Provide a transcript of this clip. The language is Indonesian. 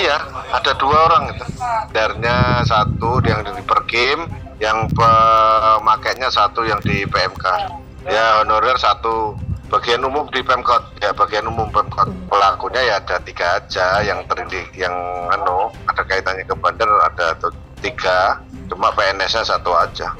Iya, ada dua orang itu. Darnya satu yang di perkim yang pemakainya satu yang di PMK ya honorer satu. Bagian umum di Pemkot ya bagian umum Pemkot pelakunya ya ada tiga aja yang terindik yang ano ada kaitannya ke bandar ada tiga. Cuma PNS nya satu aja.